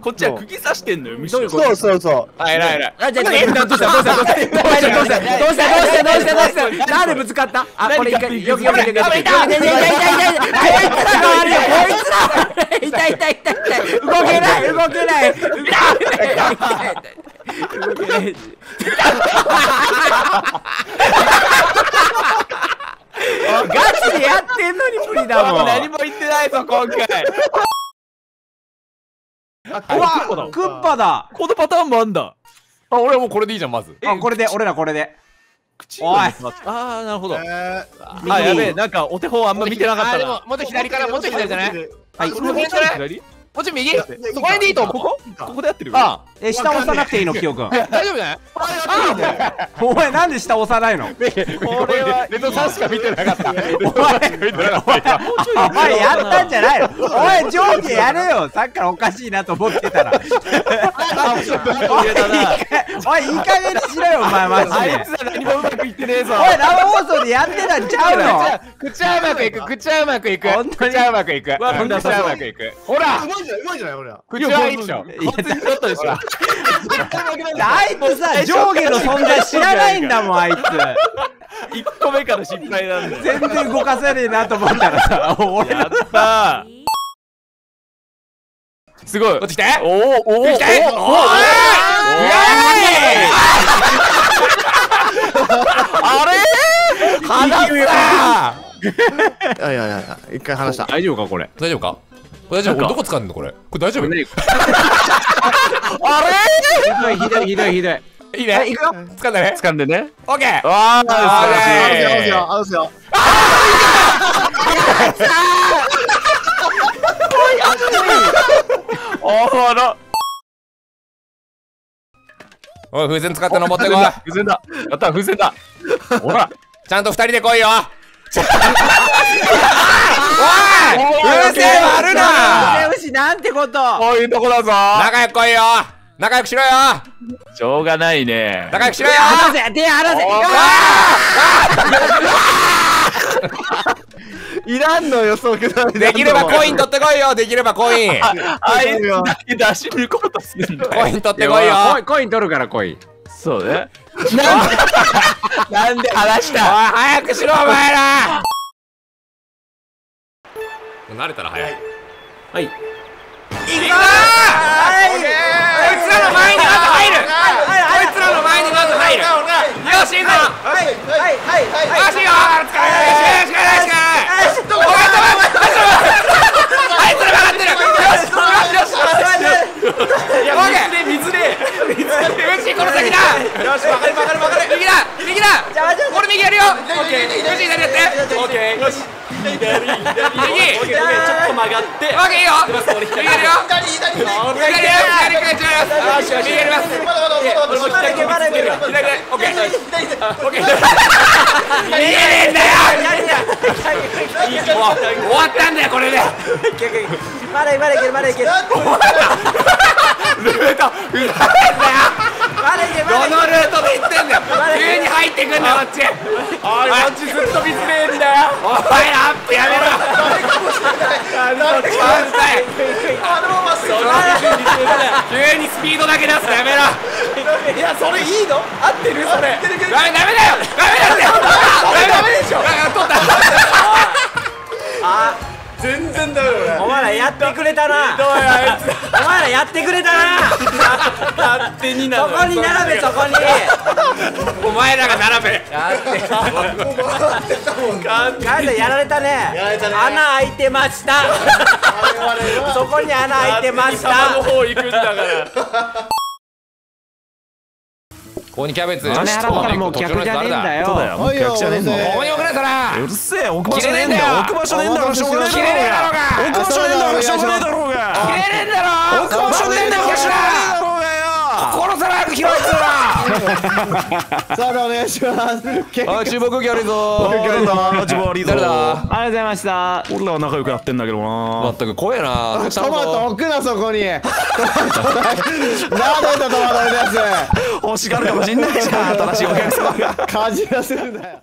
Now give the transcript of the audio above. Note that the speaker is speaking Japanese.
こっちは釘刺してんのよむしろ。そうそうそう。あ偉い偉い。あ、じゃあ、え、どうしたどうした？どうした？どうした？どうした？どうした？どうした？どうした？どうした？どうした？なんでぶつかった？あ、これ一回、よくよくよくよく。痛い。痛い痛い痛い。痛い痛いこいつら。が悪い。よこい。つらが悪い。痛い。痛い。痛い。痛い。動けない。動けない。動けない。動けない。ガチでやってんのに無理だもん何も言ってない。ぞ今回うわクッパだ。このパターンもあんだ。あ俺はもうこれでいいじゃんまず。あ、これで、俺らこれで。口おい。ああなるほど。えあやべえなんかお手本あんま見てなかったな。あでももうちょい左からもうちょい左じゃない？はい。ちょい左もうちょい右そこら辺でいいと思う。ここ？ここでやってるあえ、下押さなくていいの、キヨくん。大丈夫じゃない？お前なんで下押さないの？これはレッドさんしか見てなかった。お前、お前やったんじゃないの？お前上下やれよ。さっきからおかしいなと思ってたら。おいやだな。おい、いい加減にしろよ、お前マジでくいってねえぞ。おい、生放送でやってたんちゃうの？口はうまくいく口はうまくいく。本当に？口はうまくいく。口はうまくいく。ほら！うまいじゃない、うまいじゃない、俺ら。口はいいでしょにだったでしょあいつさ、上下の存在知らないんだもん、あいつ。1個目から失敗なんだよ全然動かせねえなと思ったらさ、俺やったすごいこっち来てーおおおお来ておーイエーイあれ？離すないやいやいや、一回話した。大丈夫かこれ？大丈夫か？これ大丈夫？俺どこ掴んでんのこれ？これ大丈夫？ひどいひどいひどいひどい。いいね。いくよ。掴んだね。掴んでね。オッケーわあ素晴らしい。よ、あるよ、あるよ。おもろおい風船使って登ってこい風船だやった風船だほらちゃんと二人で来いよ。おい。風船割るなよし、なんてこと。こういうとこだぞ。仲良く来いよ。仲良くしろよ。しょうがないね。仲良くしろよ。離せ。手離せ。い。らんのよ、そうくだりできればコイン取ってこいよ。できればコイン。あいつだけ出し抜こうとするんだよ。コイン取ってこいよ。コインコイン取るからコイン。そうねなんでなんで話しおいた早くしろお前ら。慣れたら早い。はい。行くぞー！こいつらの前にまず入る。こいつらの前にまず入るよし行くぞはい、はい、はい、はい。よしよ疲れよしよしよしよしお前とあいつら曲がってるよしよしよしよしいや水で水で。よしこの先だ。よし曲がる曲がる曲がる。右だ右だ。俺右やるよ。オッケーよし左やって。オッケーよし。左左。右。ちょっと曲がって。オッケーいいよ。右やるよ。左、左、左。左やる左左やります。右やります。まだまだまだまだ。左右左右左左オッケー左、左、左。オッケー見えねえんだよ終わったんだよこれでまだまだいけるまだいけるルートふざけんなよ。どのルートで行ってんだよ。急に入ってくんだよこっち。あいこっちずっと水でえんだよ。お前アップやめろ。うるさい急にスピードだけ出すのやめろ。いやそれいいの？合ってる？それ。ダメダメだよ。ダメだって。ダメダメでしょ。取った全然ダメだけお前らやってくれたな。どうやあいつ。お前らやってくれたな。勝手になそこに並べそこに。お前らが並べ。ガイドやられたね。やられたね穴開いてました。そこに穴開いてました。様の方行くんだからここにキャベツ。金払ったらもう客じゃねえんだよ。そうだよ。はいよ客じゃねえんだよ。ここに置くなそら。うるせえ置く場所ねえんだよ。置く場所ねえんだからしょうがねえだろうが置く場所ねえんだからしょうが。ねえだろうが切れねえんだろ置く場所ねえんだからしょうがねえだろうがよ殺さないと拾いつらさあ、お願いします。結あ注目ギャルぞ誰だ？ジボリー誰だありがとうございました俺らは仲良くなってんだけどな。まったく怖えなトマト置くなそこに。なんでだトマト置いたや欲しがるかもしんないじゃん新しいお客様が。かじらせるなよ。